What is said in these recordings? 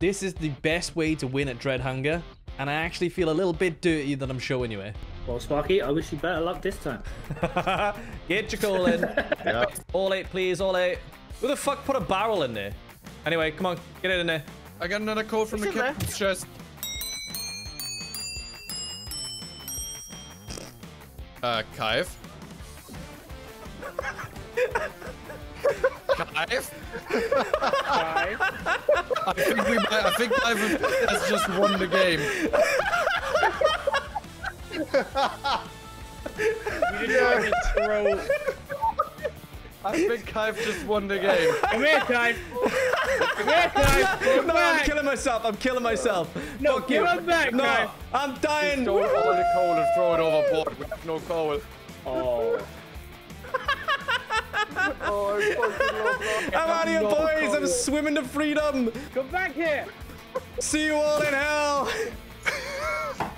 This is the best way to win at Dread Hunger, and I actually feel a little bit dirty that I'm showing you it. Well, Sparky, I wish you better luck this time. Get your call in. Yeah. All eight, please, all eight. Who the fuck put a barrel in there? Anyway, come on, get it in there. I got another call from It's the in there. captain's chest. Uh, Kive? Kive? I think we might, I think Kive has just won the game. You didn't even throw. I think Kive just won the game. Come here, Kai. Come here, Kai. Give him No, I'm killing myself. I'm killing myself. No, Fuck give you. him back, No, Kai. I'm dying. Stole all the coal and throw it overboard. We have no coal. Oh. Oh, I fucking love that. I'm out of here, boys. I'm swimming to freedom. Come back here. See you all in hell.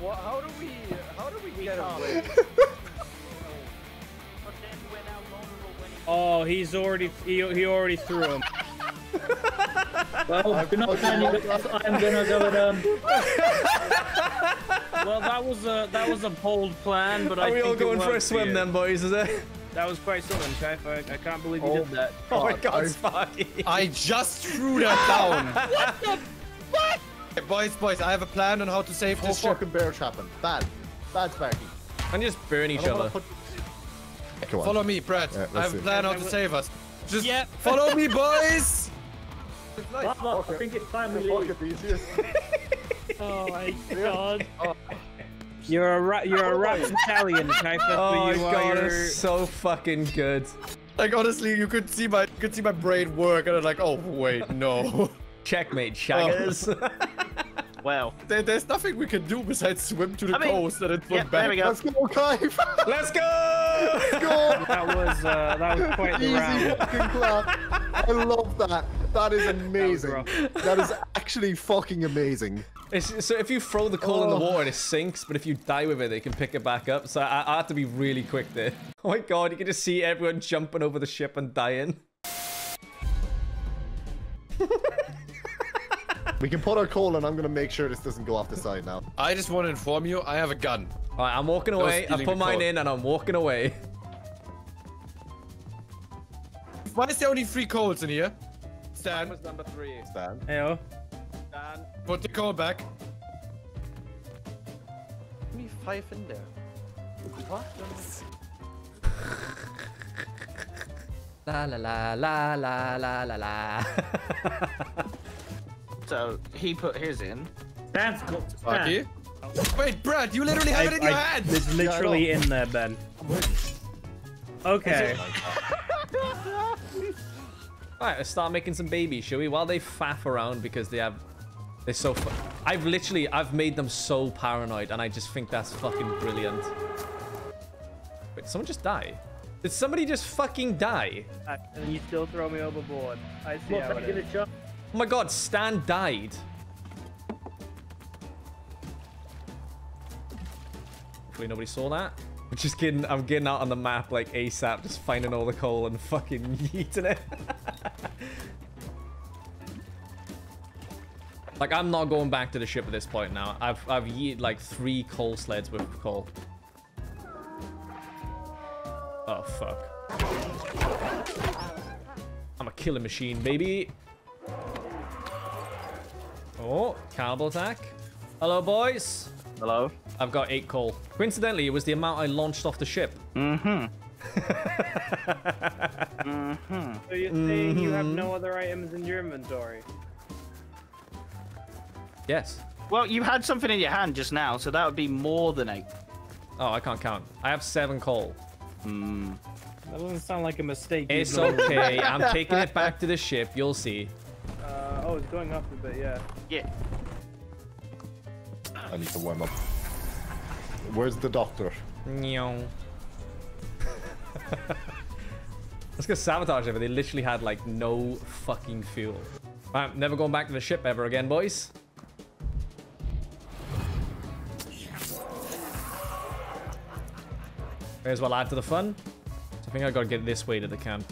What, how do we, how do we get away? Oh, he's already he, he already threw him. Well, good night, man. You guys- I'm gonna go and um. Well, that was a that was a bold plan, but I Are we all going for a swim you. then, boys? Is it? That was quite something, Kai. I, I can't believe you Oh. did that. Oh my God, God, I- Sparky. I just threw that down. what the fuck? Boys, boys, I have a plan on how to save Oh, this ship. fucking bear trapping. Bad. Bad, Sparky. And just burn each I don't wanna other. put- Come on. Follow me, Brad. Yeah, I have a see. plan how to save us. Just Yeah. follow me, boys. But, but, I think it's time we leave. it, these is- Oh my god. Oh, You're a ra- you're a rap Italian, Kai. That's Oh what my you God, are. you're so fucking good. Like honestly, you could see my, you could see my brain work, and I'm like, oh wait, no. Checkmate, shaggers. Well, there, there's nothing we can do besides swim to the I mean, coast and then swim back. there we go. Let's go, Clive. Let's go! go. That was uh, that was quite the Easy round. fucking clap. I love that. That is amazing. rough. That is actually fucking amazing. It's, so if you throw the coal in the Oh. water, it sinks, but if you die with it, they can pick it back up. So I, I had to be really quick there. Oh my god, you can just see everyone jumping over the ship and dying. We can put our coal and I'm gonna make sure this doesn't go off the side now. I just want to inform you, I have a gun. All right, I'm walking away. I put mine coal. in and I'm walking away. Why is there only three coals in here? Stan, number three. Stan. Oh. Heyo. put the coal back. me five in there. What? La la la la la la la la. So he put his in. Dan's got to Lucky. Wait, Brad, you literally have it in your hand. It's literally in there, Ben. Okay. Alright, let's start making some babies, shall we? While they faff around because they have... They're so... Fu I've literally... I've made them so paranoid, and I just think that's fucking brilliant. Wait, did someone just die? Did somebody just fucking die? And you still throw me overboard. I see What, how it taking is. a shot? Oh my god, Stan died. Hopefully nobody saw that. I'm just getting, I'm getting out on the map like ASAP, just finding all the coal and fucking yeeting it. like I'm not going back to the ship at this point now. I've I've yeeted like three coal sleds with coal. Oh fuck. I'm a killing machine, baby. Oh, cannibal attack. Hello, boys. Hello. I've got eight coal. Coincidentally, it was the amount I launched off the ship. Mm-hmm. mm-hmm. So you're saying you have no other items in your inventory? Yes. Well, you had something in your hand just now, so that would be more than eight. Oh, I can't count. I have seven coal. Hmm. That doesn't sound like a mistake. It's okay. I'm taking it back to the ship. You'll see. Uh, oh, it's going up a bit, yeah. Yeah. I need to warm up. Where's the doctor? Nyong. Let's go sabotage it, but they literally had like no fucking fuel. I'm never going back to the ship ever again, boys. May as well add to the fun. So I think I gotta get this way to the camp.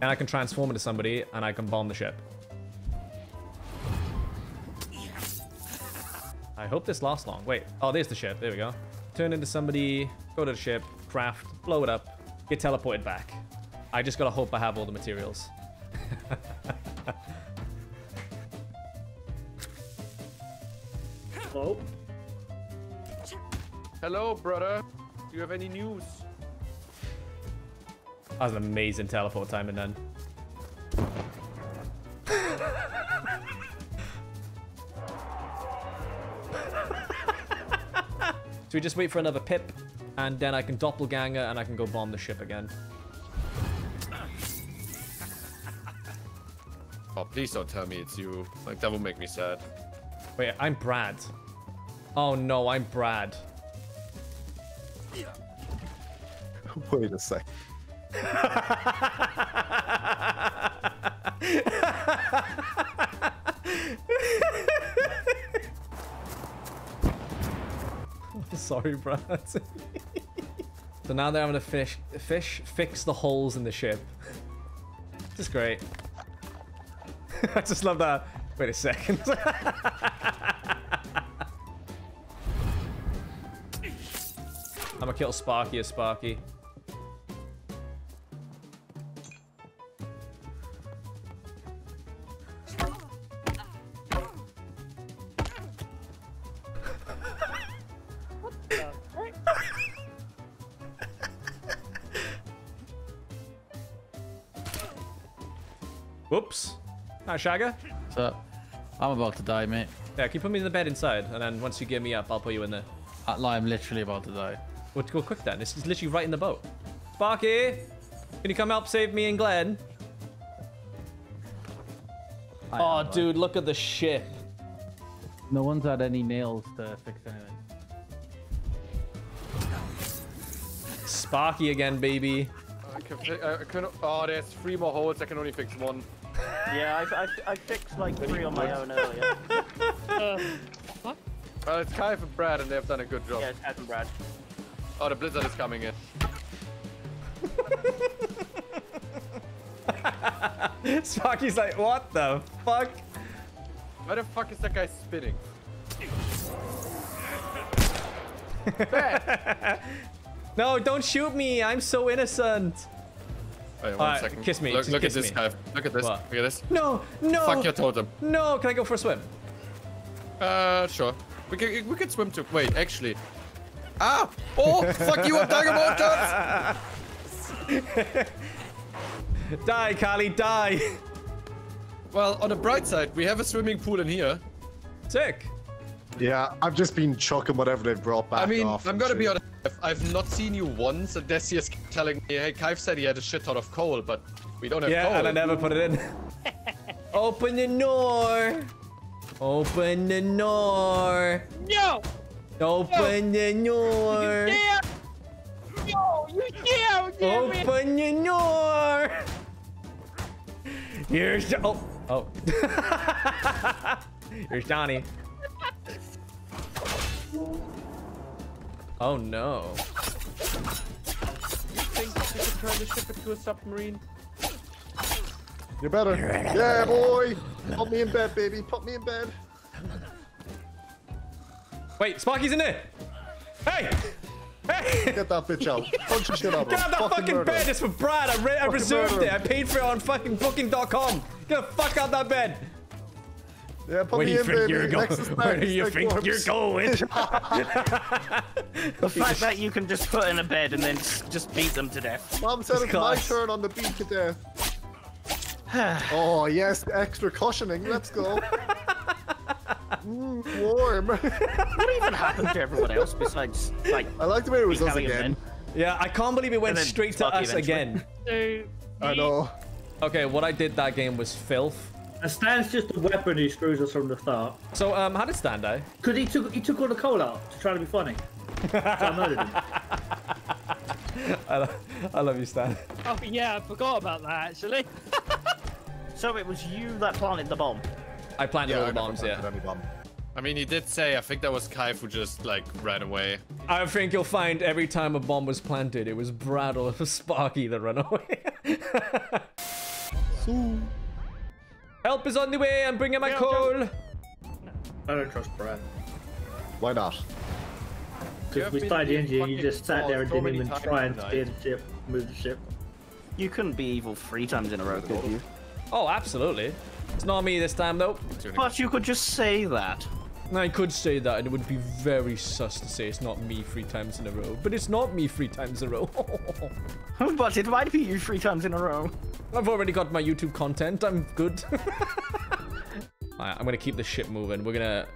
And I can transform into somebody and I can bomb the ship. I hope this lasts long. Wait. Oh, there's the ship. There we go. Turn into somebody. Go to the ship. Craft. Blow it up. Get teleported back. I just gotta hope I have all the materials. Oh, Hello, brother. Do you have any news? That was an amazing teleport timing then. so we just wait for another pip, and then I can doppelganger and I can go bomb the ship again. Oh, please don't tell me it's you. Like, that will make me sad. Wait, I'm Brad. Oh no, I'm Brad. Wait a sec. Sorry, Brad. so now they're having to fish, fish fix the holes in the ship. This is great. I just love that. Wait a second. Kill Sparky as Sparky. Whoops. Hi, Shagger. So, I'm about to die, mate. Yeah, can you put me in the bed inside? And then once you give me up, I'll put you in there. I'm literally about to die. We'll go quick then. This is literally right in the boat. Sparky! Can you come help save me and Glenn? I Oh, am, right? dude, look at the ship. No one's had any nails to fix anything. Sparky again, baby. I can, fi- I can, oh, there's three more holes. I can only fix one. Yeah, I, I, I fixed like three on my own earlier. Uh, Well, it's Kai and Brad, and they've done a good job. Yeah, it's Ed and Brad. Oh, the blizzard is coming in. Sparky's like, what the fuck? Why the fuck is that guy spinning? No, don't shoot me. I'm so innocent. Wait, one second. kiss me, Look, look kiss at this me. guy. Look at this. What? Look at this. No, no. Fuck your totem. No, can I go for a swim? Uh, sure. We can, we can swim too. Wait, actually. Ah! Oh, fuck you! I'm talking about. Die, Carly, die. Well, on the bright side, we have a swimming pool in here. Sick. Yeah, I've just been chucking whatever they've brought back I mean, off. I'm gonna be honest. I've not seen you once, and Decius kept telling me, "Hey, Kive said he had a shit ton of coal, but we don't have Yeah, coal." and I never put it in. Open the door. Open the door. no! Open the door. Yeah! No, you yeah, damn it! Open the door. Here's Jo- oh oh. Here's Johnny. Oh no. You think you could turn the ship into a submarine. You better. Yeah, boy. Put me in bed, baby. Put me in bed. Wait, Sparky's in there. Hey! Hey! Get that bitch out. Punch the shit out of Get out that fucking, murder. bed. It's for Brad. I, re- I reserved murder. it. I paid for it on fucking booking.com. Get the fuck out that bed. Yeah, put Where do me you in, think baby. you're going? Next to Where do you Snake think you're going? The fact that you can just put in a bed and then just beat them to death. Mom said It's it's my turn on the beat to death. oh, yes. Extra cushioning. Let's go. Mm, warm. What even happened to everyone else besides, like, I like the way it was us Italian again. yeah, I can't believe it went straight to us eventually. again. So, I know. Okay, what I did that game was filth. and Stan's just a weapon who screws us from the start. So, um, how did Stan die? Because he took he took all the coal out to try to be funny. So I murdered him. I, lo- I love you, Stan. Oh yeah, I forgot about that actually. So it was you that planted the bomb. I planted all the never bombs, yeah. any bomb. I mean, he did say. I think that was Kai who just like ran away. I think you'll find every time a bomb was planted, it was Brad or Sparky that ran away. Help is on the way. I'm bringing my Yeah, coal. I don't trust Brad. Why not? Because we started the being engine, you just sat there and so didn't even try and steer the ship, move the ship. You couldn't be evil three times in a row, could you? Oh, absolutely. It's not me this time, though. But you could just say that. I could say that, and it would be very sus to say it's not me three times in a row. But it's not me three times in a row. but it might be you three times in a row. I've already got my YouTube content. I'm good. Alright, I'm gonna keep the ship moving. We're gonna...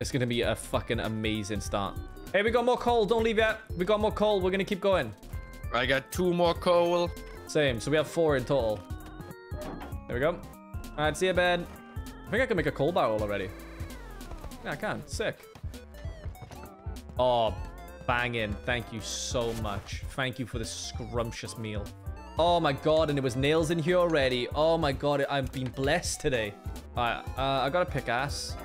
It's gonna be a fucking amazing start. Hey, we got more coal. Don't leave yet. We got more coal. We're gonna keep going. I got two more coal. Same. So we have four in total. There we go. Alright, see you, Ben. I think I can make a coal barrel already. Yeah, I can. Sick. Oh, banging. Thank you so much. Thank you for this scrumptious meal. Oh my god, and it was nails in here already. Oh my god, I've been blessed today. Alright, uh, I got a pickaxe.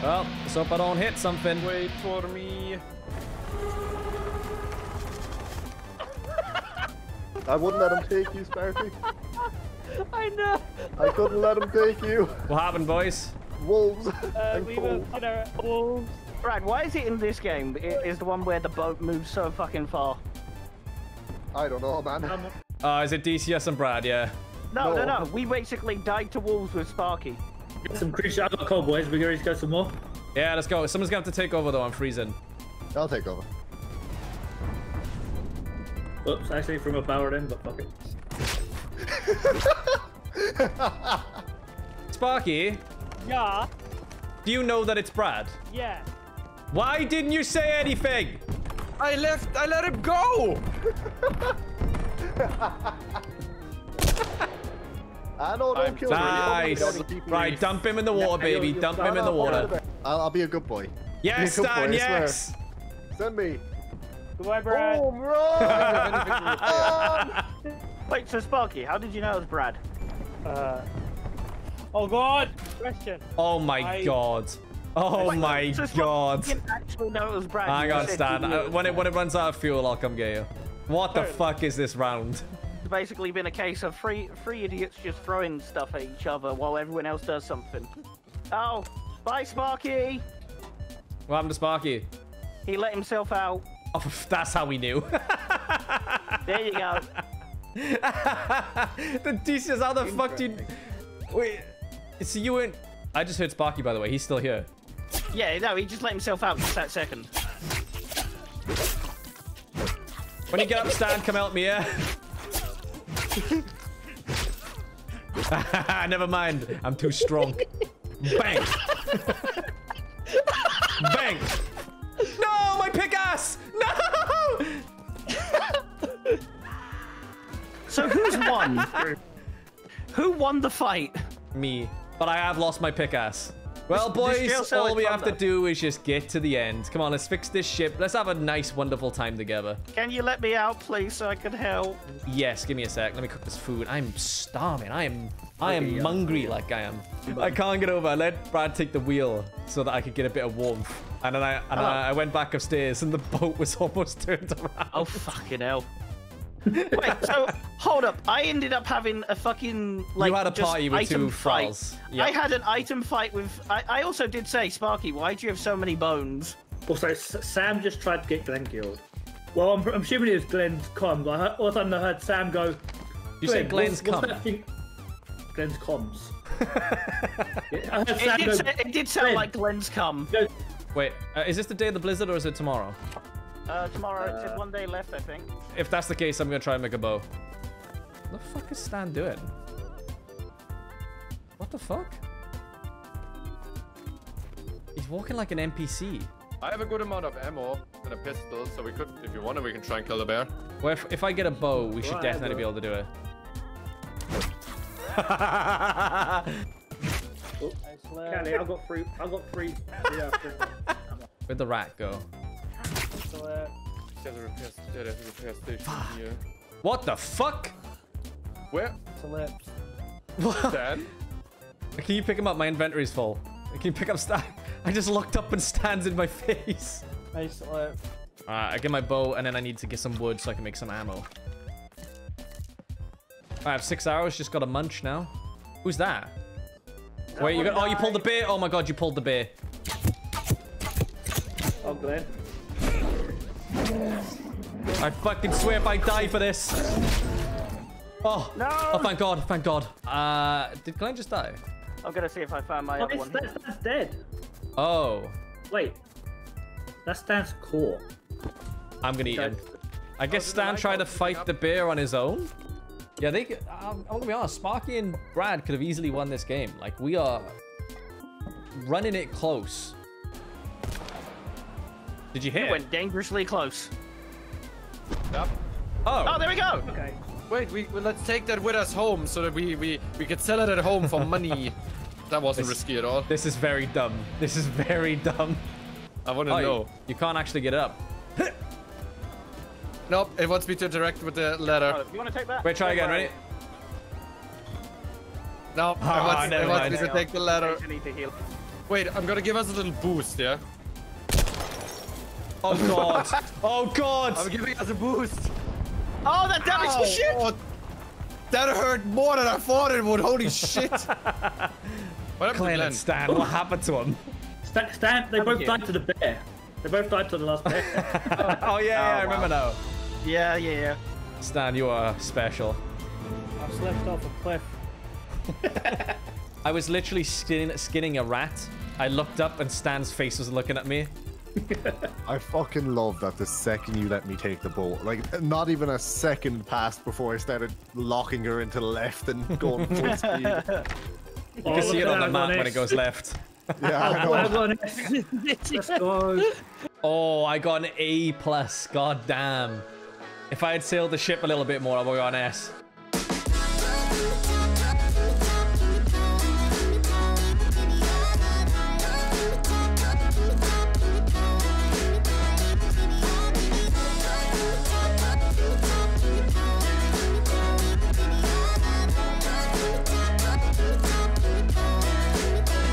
Well, let's hope I don't hit something. Wait for me. I wouldn't let him take you, Sparky. I know. I couldn't let him take you. What happened, boys? Wolves. Uh, and we were, you know, wolves. Brad, why is it in this game? It is the one where the boat moves so fucking far. I don't know, man. Uh, is it DCS and Brad? Yeah. No, no, No. no. We basically died to wolves with Sparky. Get some creature. I got coal, boys. We ready to go some more? Yeah, let's go. Someone's gonna have to take over though. I'm freezing. I'll take over. Oops, actually from a power in, but fuck it. Sparky, Yeah. do you know that it's Brad? Yeah. Why didn't you say anything? I left. I let him go. I know, don't I'm kill me. Nice. Don't keep me. Right, dump him in the water, Yeah, baby. Dump you're him in the water. I'll, I'll be a good boy. Yes, Be a good Stan, boy, swear. yes. Send me. Goodbye, Brad. Boom, run! Wait, so Sparky, how did you know it was Brad? Uh, oh God. Question. Oh my I- god. Oh Wait, my so Sparky god. didn't actually know it was Brad. Hang you on, Stan. Uh, when it when it runs out of fuel, I'll come get you. What the Sure. fuck is this round? It's basically been a case of three three idiots just throwing stuff at each other while everyone else does something. Oh, bye Sparky! What happened to Sparky? He let himself out. Oh, that's how we knew. There you go. the DCS, how the fuck did? Wait, so you weren't? I just heard Sparky, by the way. He's still here. Yeah, no, he just let himself out just that second. When you get up, Stan, come help me, yeah? Never mind. I'm too strong. Bang! Won? Who won the fight? Me. But I have lost my pickasse. Well, This- this jail boys, all we have to do is just get to the end. Come on, let's fix this ship. Let's have a nice, wonderful time together. Can you let me out, please, so I can help? Yes, give me a sec. Let me cook this food. I'm starving. I am I am hungry like I am. I can't get over. I let Brad take the wheel so that I could get a bit of warmth. And then I and oh. I, I went back upstairs and the boat was almost turned around. Oh, fucking hell. Wait, so hold up. I ended up having a fucking like had a just party with item two fight. Yep. I had an item fight with. I, I also did say, Sparky, why do you have so many bones? Also, S- Sam just tried to get Glenn killed. Well, I'm, I'm assuming it was Glenn's comms. I heard, all of a sudden I heard Sam go. You said "Glenn, Glenn's what's- what's cum. that thing?" Glenn's comms. Yeah, It did, go. sa- it did sound Glenn. like Glenn's come. Wait, uh, is this the day of the blizzard or is it tomorrow? Uh, tomorrow, it's just one day left, I think. If that's the case, I'm gonna try and make a bow. What the fuck is Stan doing? What the fuck? He's walking like an NPC. I have a good amount of ammo and a pistol, so we could, if you want, we can try and kill the bear. Well, if, if I get a bow, we should Right, definitely be able to do it. Nice left. Kelly, I got three. I got three. Yeah, three. Where'd the rat go? Nice left. There's a repair, there's a repair station here. What the fuck? Where? Nice left. Dan? Can you pick him up? My inventory's full. Can you pick up Stan? I just looked up and Stan's in my face. Nice left. Alright, I get my bow and then I need to get some wood so I can make some ammo. I have six arrows, just got a munch now. Who's that? Wait, you got. Oh, you pulled the bear. Oh my god, you pulled the bear. Oh, Glenn. I fucking swear if I die for this. Oh. No! Oh, thank God. Thank God. Uh, did Glenn just die? I'm gonna see if I find my Oh, other one. that's, that's dead. Oh. Wait. That's Stan's core. I'm gonna eat him. I guess did the Stan light tried to fight up? the bear on his own. Yeah, they. could- I'm, I'm gonna be honest. Sparky and Brad could have easily won this game. Like we are running it close. Did you You hit? went dangerously close. Yep. Oh. Oh, there we go. Okay. Wait, we well, let's take that with us home so that we we we could sell it at home for money. That wasn't This- risky at all. This is very dumb. This is very dumb. I want to Oh, know. you can't actually get it up. Nope, it wants me to interact with the ladder. Oh, you want to take that? Wait, try again. Ready? No, Ah, it wants, never it wants me to take the ladder. I need to heal. Wait, I'm gonna give us a little boost, yeah? Oh god. oh god. I'm giving us a boost. Oh, that damage oh, Ow, was shit. oh, that hurt more than I thought it would. Holy shit. what happened to Glenn Glenn? Stan, what happened to him? Stan, Stan they both you. died to the bear. They both died to the last bear. Oh yeah, yeah I oh, remember now. Yeah, yeah, yeah. Stan, you are special. I slipped off a cliff. I was literally skinning, skinning a rat. I looked up and Stan's face was looking at me. I fucking love that the second you let me take the boat, like not even a second passed before I started locking her into the left and going full speed. Yeah, You can see it on the map when it goes left. I Oh, I know. got an S. Oh, I got an A plus. God damn. If I had sailed the ship a little bit more, I would have got an S.